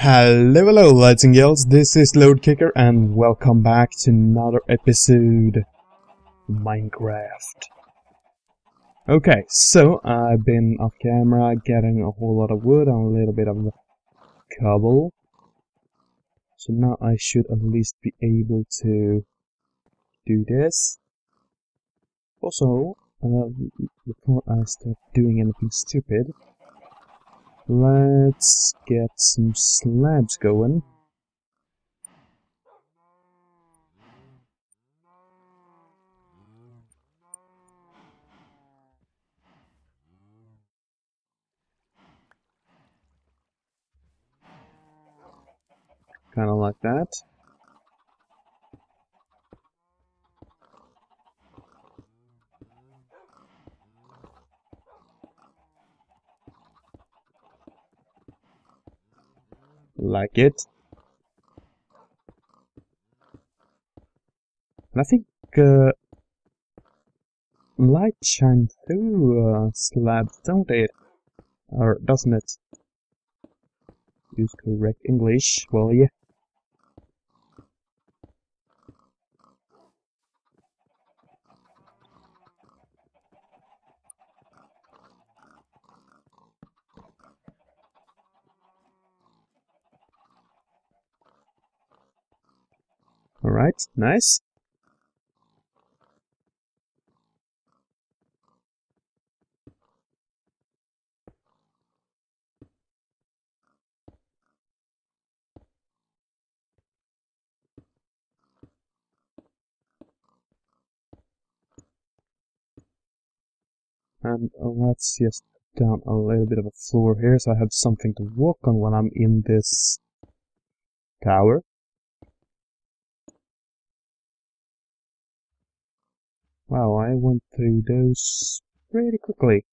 Hello, hello, lads and girls. This is Lord Kicker, and welcome back to another episode of Minecraft. Okay, so I've been off camera getting a whole lot of wood and a little bit of cobble. So now I should at least be able to do this. Also, uh, before I start doing anything stupid, Let's get some slabs going. Kind of like that. Like it. And I think uh, light shine through uh, slabs, don't it? Or doesn't it? Use correct English. Well, yeah. Alright, nice. And let's just put down a little bit of a floor here so I have something to walk on when I'm in this tower. Wow, I went through those pretty quickly.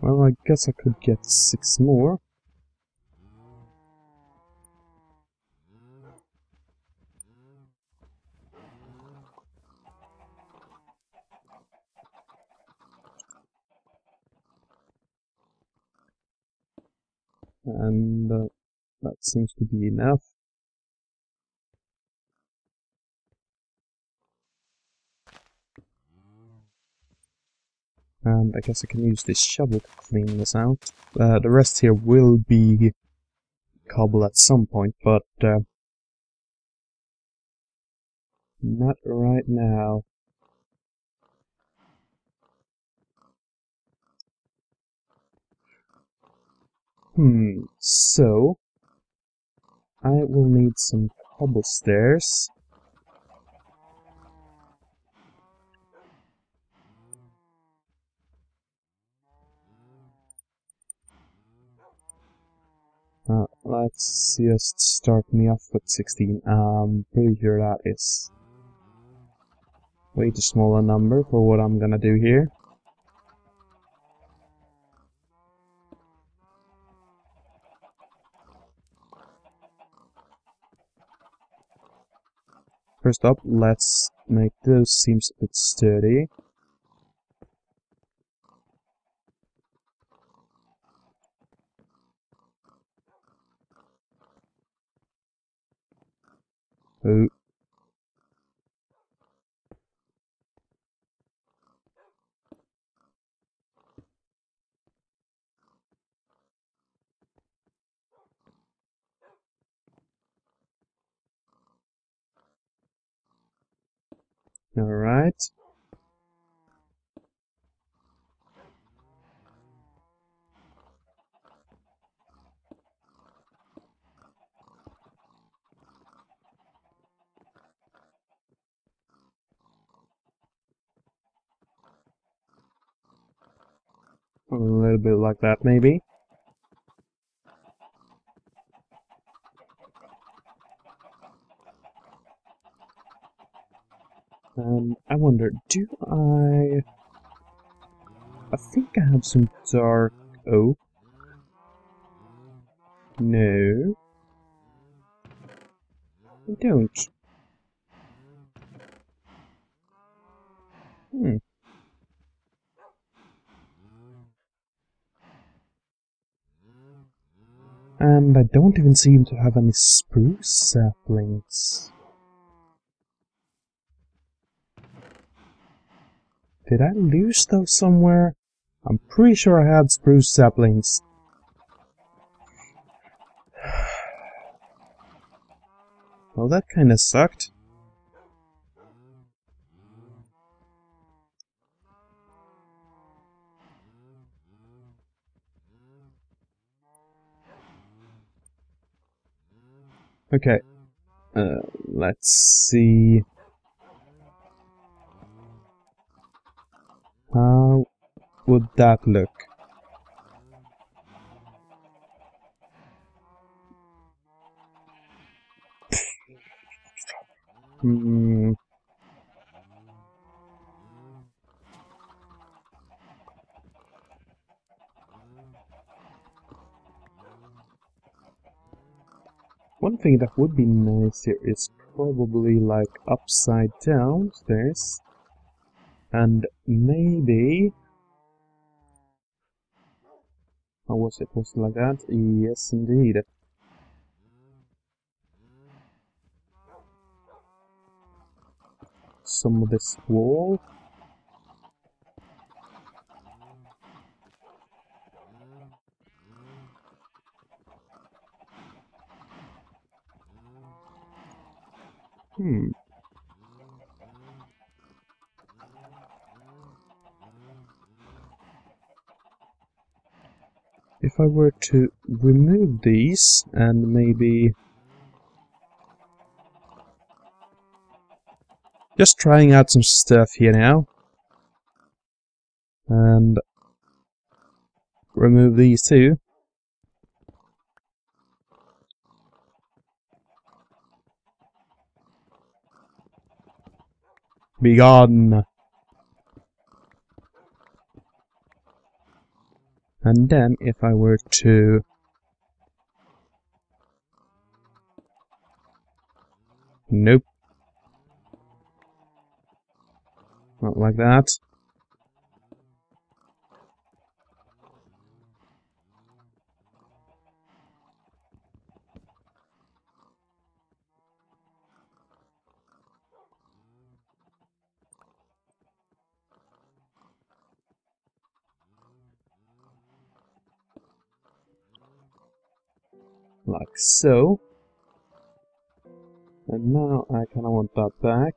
Well, I guess I could get six more. And uh, that seems to be enough. And I guess I can use this shovel to clean this out. Uh, the rest here will be cobble at some point, but uh, not right now. Hmm, so I will need some cobble stairs. Uh, let's just start me off with 16. I'm pretty sure that is way too small a number for what I'm gonna do here. First up, let's make those seams a bit sturdy. Oh. Alright. A little bit like that, maybe. Um, I wonder, do I... I think I have some dark oak. No. I don't. Hmm. And I don't even seem to have any spruce saplings. Did I lose those somewhere? I'm pretty sure I had spruce saplings. Well, that kinda sucked. Okay. Uh, let's see. How would that look? Hmm. One thing that would be nice here is probably like upside down stairs. And maybe... How was it like that? Yes, indeed. Some of this wall. Hmm. If I were to remove these and maybe just trying out some stuff here now and remove these too Be gone. And then if I were to Nope. Not like that. Like so. And now I kind of want that back.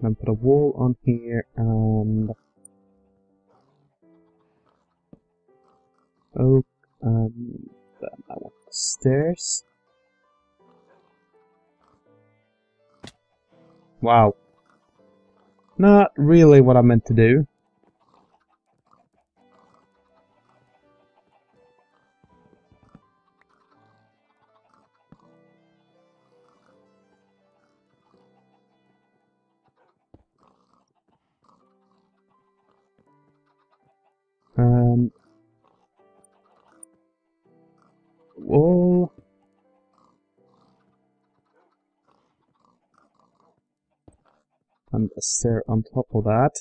Then put a wall on here and oak and then I want the stairs. Wow. Not really what I meant to do. Um, wall. And a stair on top of that.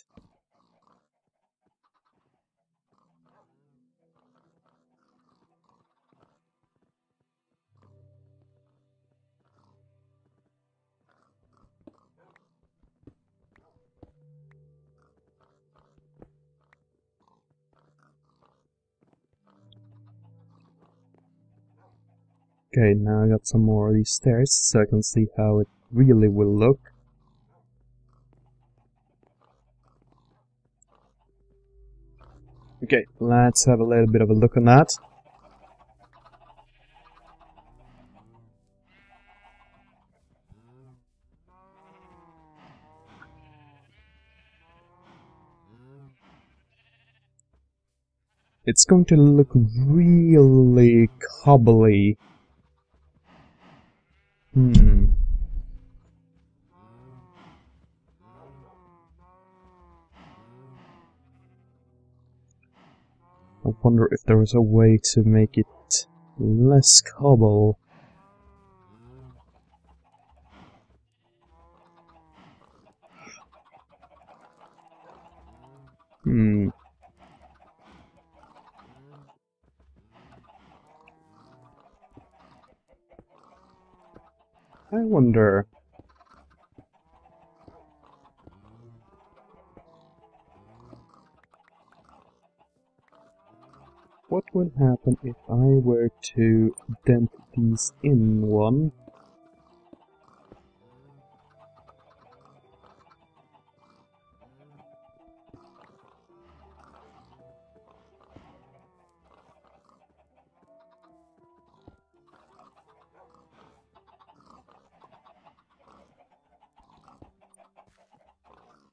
Okay, now I got some more of these stairs so I can see how it really will look. Okay, let's have a little bit of a look on that. It's going to look really cobbly. Hmm. wonder if there is a way to make it less cobble. Hmm. I wonder. Would happen if I were to dent these in one?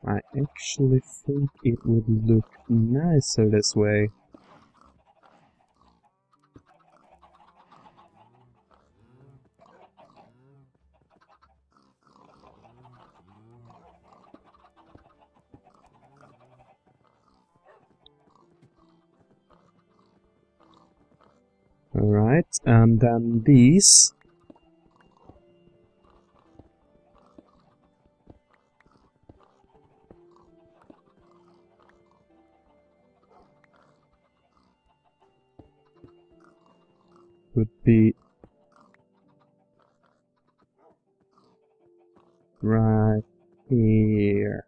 I actually think it would look nicer this way. And then these. Would be right here.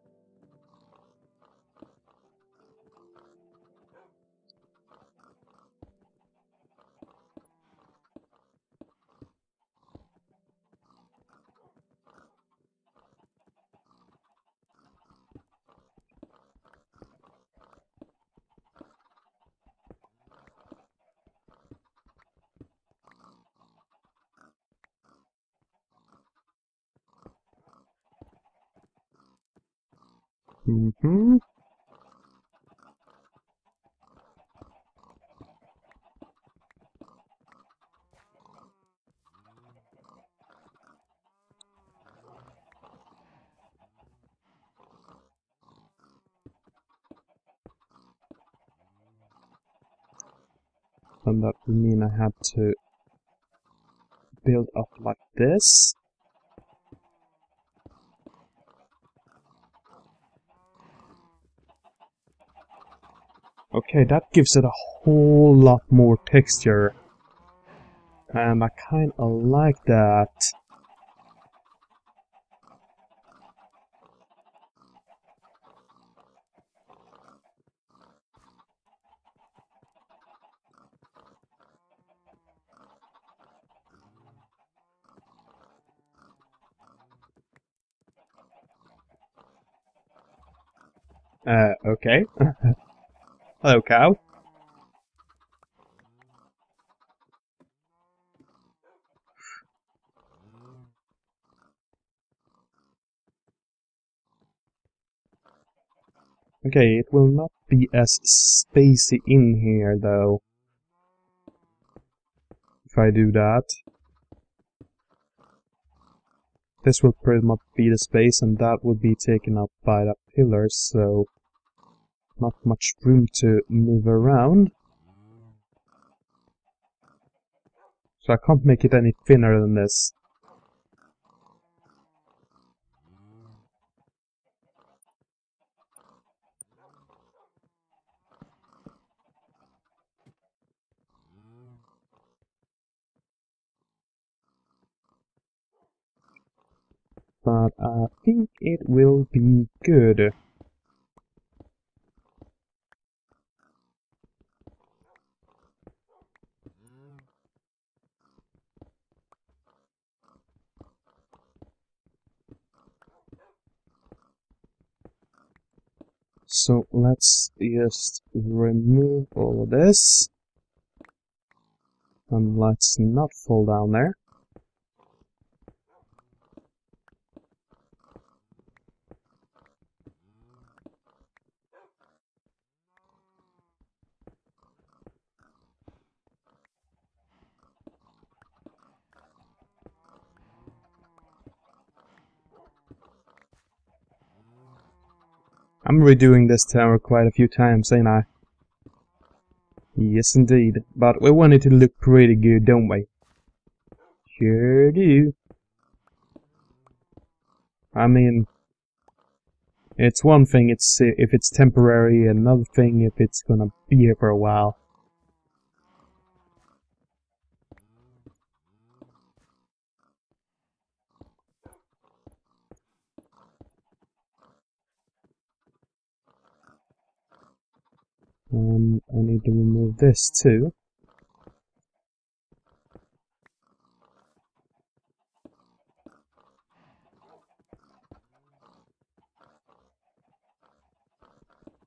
Mm-hmm. And that would mean I had to build up like this. Okay, that gives it a whole lot more texture. And I kinda like that. Uh, okay. Hello, cow. Okay, it will not be as spacey in here, though. If I do that. This will pretty much be the space, and that will be taken up by the pillars, so not much room to move around. So I can't make it any thinner than this. But I think it will be good. So let's just remove all of this. And let's not fall down there. I'm redoing this tower quite a few times, ain't I? Yes, indeed. But we want it to look pretty good, don't we? Sure do. I mean, It's one thing it's if it's temporary, another thing if it's gonna be here for a while. Um, I need to remove this too.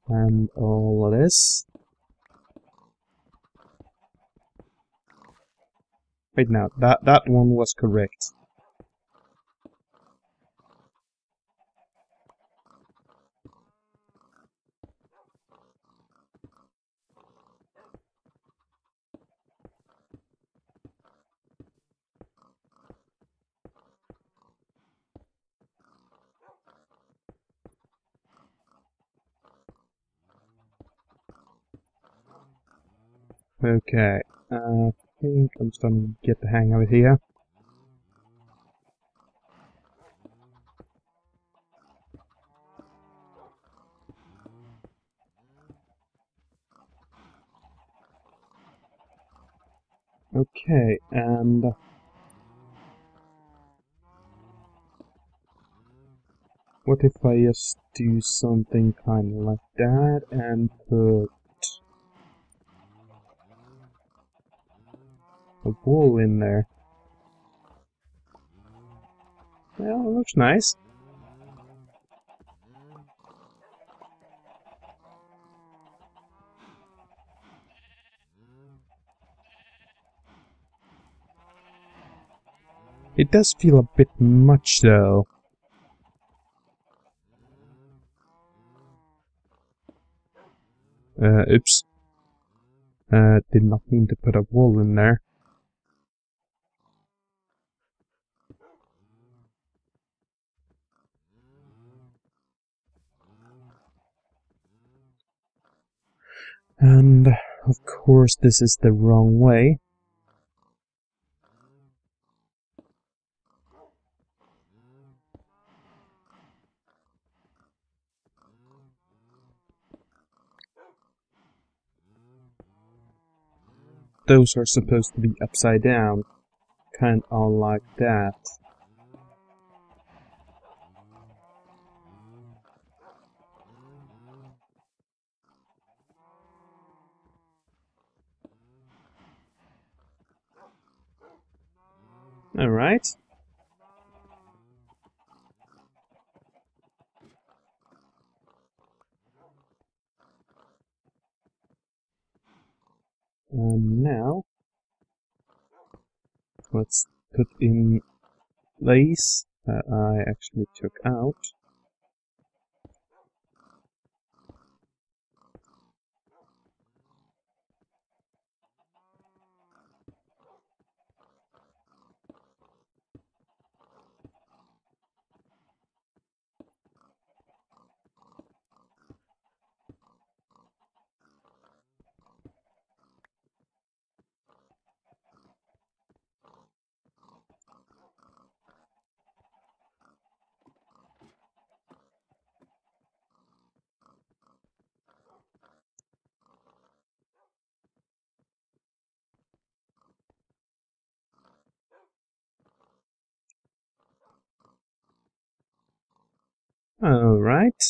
And all of this. Wait now, that, that one was correct. Okay, uh, I think I'm starting to get the hang of it here. Okay, and... What if I just do something kind of like that and put a wall in there. Well, it looks nice. It does feel a bit much though. Uh, oops. Uh, did not mean to put a wall in there. And, of course, this is the wrong way. Those are supposed to be upside down, kind of like that. Alright. And now, let's put in lace that I actually took out. All right.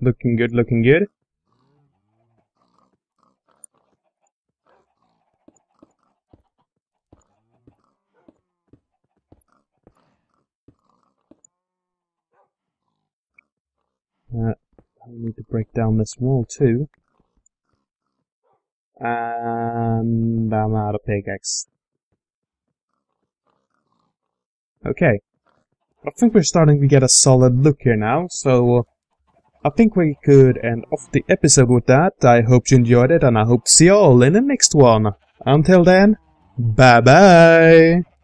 Looking good, looking good. Uh, Need to break down this wall too. And I'm out of pickaxe. Okay. I think we're starting to get a solid look here now, so uh, I think we could end off the episode with that. I hope you enjoyed it, and I hope to see you all in the next one. Until then, bye bye!